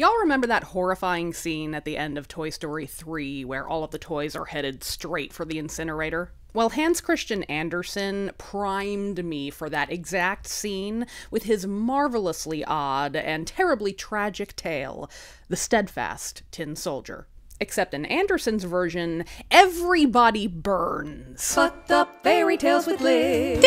Y'all remember that horrifying scene at the end of Toy Story 3 where all of the toys are headed straight for the incinerator? Well, Hans Christian Andersen primed me for that exact scene with his marvelously odd and terribly tragic tale, The Steadfast Tin Soldier. Except in Andersen's version, everybody burns. Fucked up fairy tales with Liz.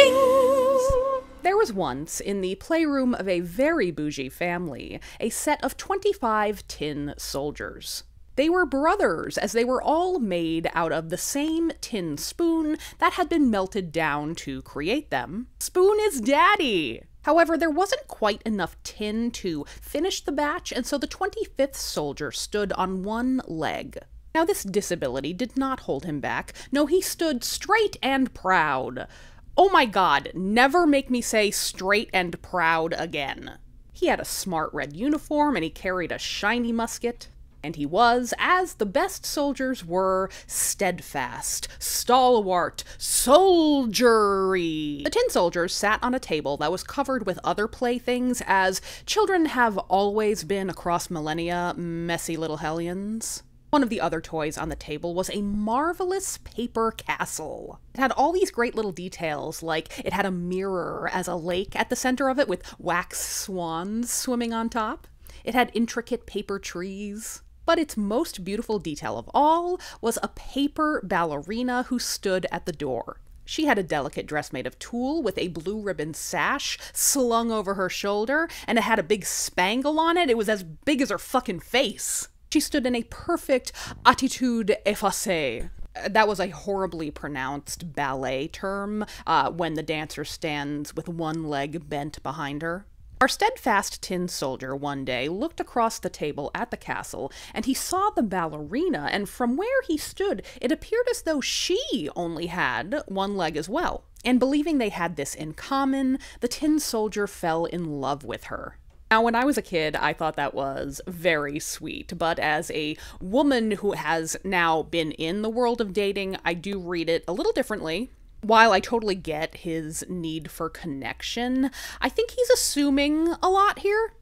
There was once, in the playroom of a very bougie family, a set of 25 tin soldiers. They were brothers, as they were all made out of the same tin spoon that had been melted down to create them. Spoon is daddy! However, there wasn't quite enough tin to finish the batch, and so the 25th soldier stood on one leg. Now, this disability did not hold him back. No, he stood straight and proud. Oh my god, never make me say straight and proud again. He had a smart red uniform and he carried a shiny musket. And he was, as the best soldiers were, steadfast, stalwart, soldiery. The tin soldiers sat on a table that was covered with other playthings, as children have always been across millennia messy little hellions. One of the other toys on the table was a marvelous paper castle. It had all these great little details, like it had a mirror as a lake at the center of it with wax swans swimming on top. It had intricate paper trees. But its most beautiful detail of all was a paper ballerina who stood at the door. She had a delicate dress made of tulle with a blue ribbon sash slung over her shoulder, and it had a big spangle on it. It was as big as her fucking face. She stood in a perfect attitude effacée. That was a horribly pronounced ballet term uh, when the dancer stands with one leg bent behind her. Our steadfast tin soldier one day looked across the table at the castle, and he saw the ballerina, and from where he stood, it appeared as though she only had one leg as well. And believing they had this in common, the tin soldier fell in love with her. Now, when I was a kid, I thought that was very sweet, but as a woman who has now been in the world of dating, I do read it a little differently. While I totally get his need for connection, I think he's assuming a lot here.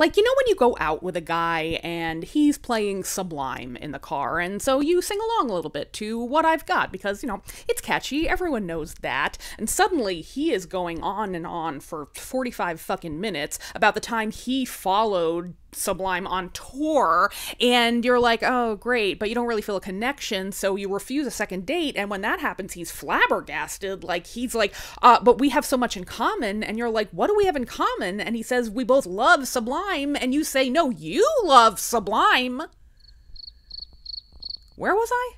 Like, you know, when you go out with a guy and he's playing Sublime in the car, and so you sing along a little bit to What I've Got because, you know, it's catchy, everyone knows that, and suddenly he is going on and on for 45 fucking minutes about the time he followed Sublime on tour, and you're like, oh, great, but you don't really feel a connection, so you refuse a second date. And when that happens, he's flabbergasted. Like, he's like, uh, but we have so much in common. And you're like, what do we have in common? And he says, we both love Sublime. And you say, no, you love Sublime. Where was I?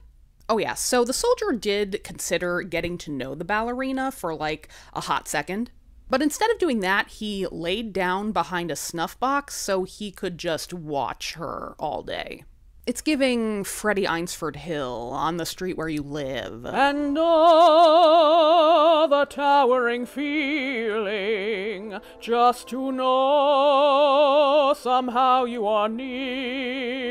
Oh, yeah. So the soldier did consider getting to know the ballerina for like a hot second. But instead of doing that, he laid down behind a snuff box so he could just watch her all day. It's giving Freddie Eynsford Hill on the street where you live. And oh, the towering feeling just to know somehow you are near.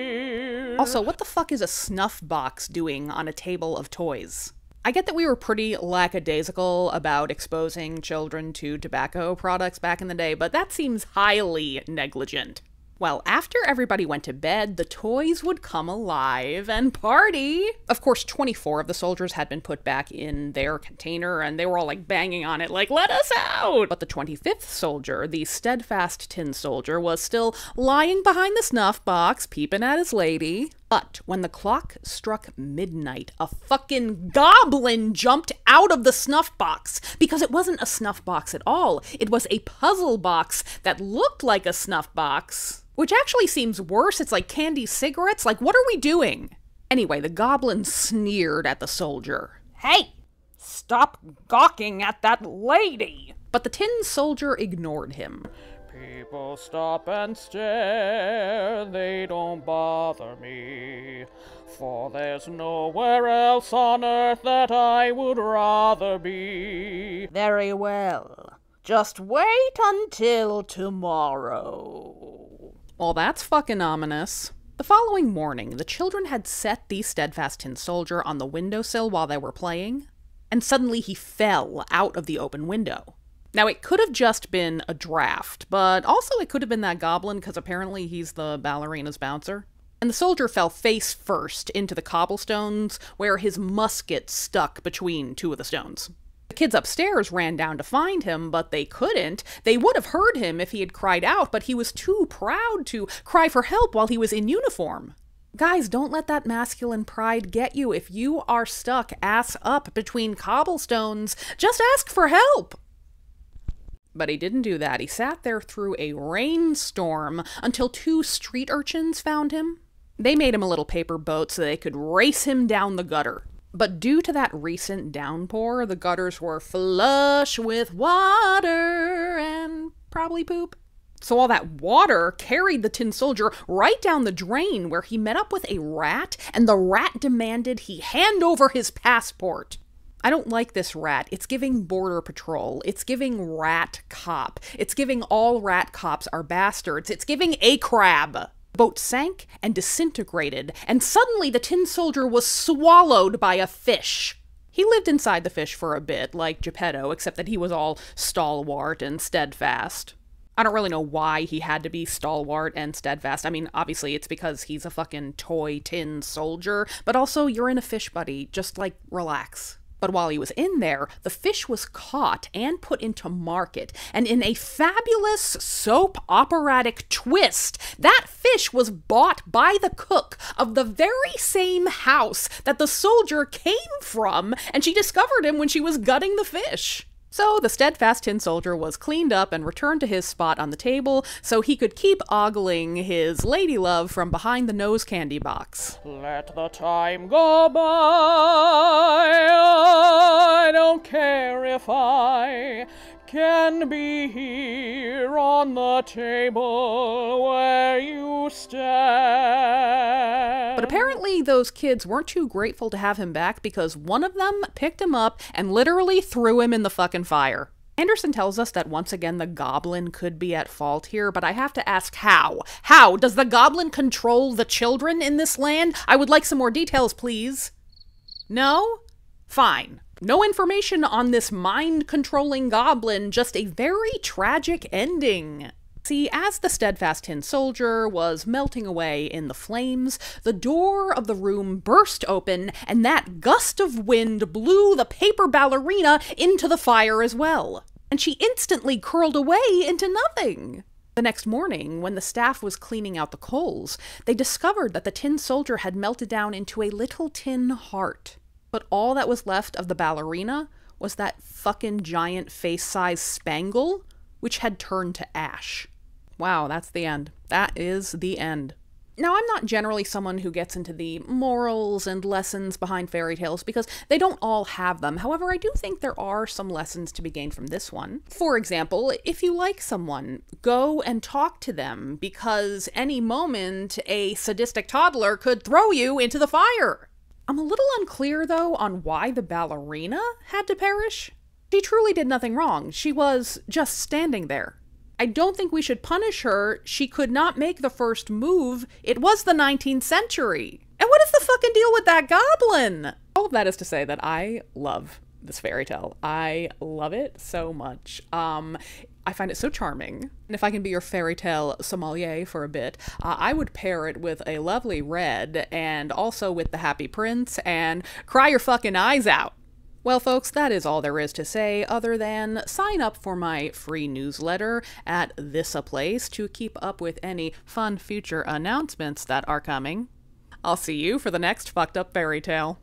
Also, what the fuck is a snuff box doing on a table of toys? I get that we were pretty lackadaisical about exposing children to tobacco products back in the day, but that seems highly negligent. Well, after everybody went to bed, the toys would come alive and party. Of course, 24 of the soldiers had been put back in their container and they were all like banging on it, like, let us out! But the 25th soldier, the steadfast tin soldier, was still lying behind the snuff box, peeping at his lady. But when the clock struck midnight, a fucking goblin jumped out of the snuff box because it wasn't a snuff box at all. It was a puzzle box that looked like a snuff box which actually seems worse. It's like candy cigarettes. Like, what are we doing? Anyway, the goblin sneered at the soldier. Hey, stop gawking at that lady! But the tin soldier ignored him. People stop and stare, they don't bother me. For there's nowhere else on earth that I would rather be. Very well. Just wait until tomorrow. Well, that's fucking ominous. The following morning, the children had set the steadfast tin soldier on the windowsill while they were playing, and suddenly he fell out of the open window. Now, it could have just been a draft, but also it could have been that goblin because apparently he's the ballerina's bouncer. And the soldier fell face first into the cobblestones where his musket stuck between two of the stones. The kids upstairs ran down to find him, but they couldn't. They would have heard him if he had cried out, but he was too proud to cry for help while he was in uniform. Guys, don't let that masculine pride get you. If you are stuck ass up between cobblestones, just ask for help. But he didn't do that. He sat there through a rainstorm until two street urchins found him. They made him a little paper boat so they could race him down the gutter. But due to that recent downpour, the gutters were flush with water and probably poop. So all that water carried the tin soldier right down the drain where he met up with a rat, and the rat demanded he hand over his passport. I don't like this rat. It's giving border patrol. It's giving rat cop. It's giving all rat cops are bastards. It's giving a crab. The boat sank and disintegrated, and suddenly the tin soldier was swallowed by a fish. He lived inside the fish for a bit, like Geppetto, except that he was all stalwart and steadfast. I don't really know why he had to be stalwart and steadfast. I mean, obviously it's because he's a fucking toy tin soldier, but also you're in a fish, buddy. Just like relax. But while he was in there, the fish was caught and put into market, and in a fabulous soap operatic twist, that fish was bought by the cook of the very same house that the soldier came from, and she discovered him when she was gutting the fish. So the steadfast tin soldier was cleaned up and returned to his spot on the table so he could keep ogling his lady love from behind the nose candy box. Let the time go by. Be here on the table where you stand. But apparently, those kids weren't too grateful to have him back because one of them picked him up and literally threw him in the fucking fire. Andersen tells us that once again the goblin could be at fault here, but I have to ask how? How? Does the goblin control the children in this land? I would like some more details, please. No? Fine. No information on this mind controlling goblin, just a very tragic ending. See, as the steadfast tin soldier was melting away in the flames, the door of the room burst open, and that gust of wind blew the paper ballerina into the fire as well. And she instantly curled away into nothing. The next morning, when the staff was cleaning out the coals, they discovered that the tin soldier had melted down into a little tin heart. But all that was left of the ballerina was that fucking giant face size spangle, which had turned to ash. Wow, that's the end. That is the end. Now, I'm not generally someone who gets into the morals and lessons behind fairy tales because they don't all have them. However, I do think there are some lessons to be gained from this one. For example, if you like someone, go and talk to them because any moment a sadistic toddler could throw you into the fire. I'm a little unclear, though, on why the ballerina had to perish. She truly did nothing wrong. She was just standing there. I don't think we should punish her. She could not make the first move. It was the 19th century. And what is the fucking deal with that goblin? All of that is to say that I love this fairy tale. I love it so much. Um, I find it so charming. And if I can be your fairy tale sommelier for a bit, uh, I would pair it with a lovely red and also with the Happy Prince and cry your fucking eyes out. Well, folks, that is all there is to say, other than sign up for my free newsletter at This A Place to keep up with any fun future announcements that are coming. I'll see you for the next fucked up fairy tale.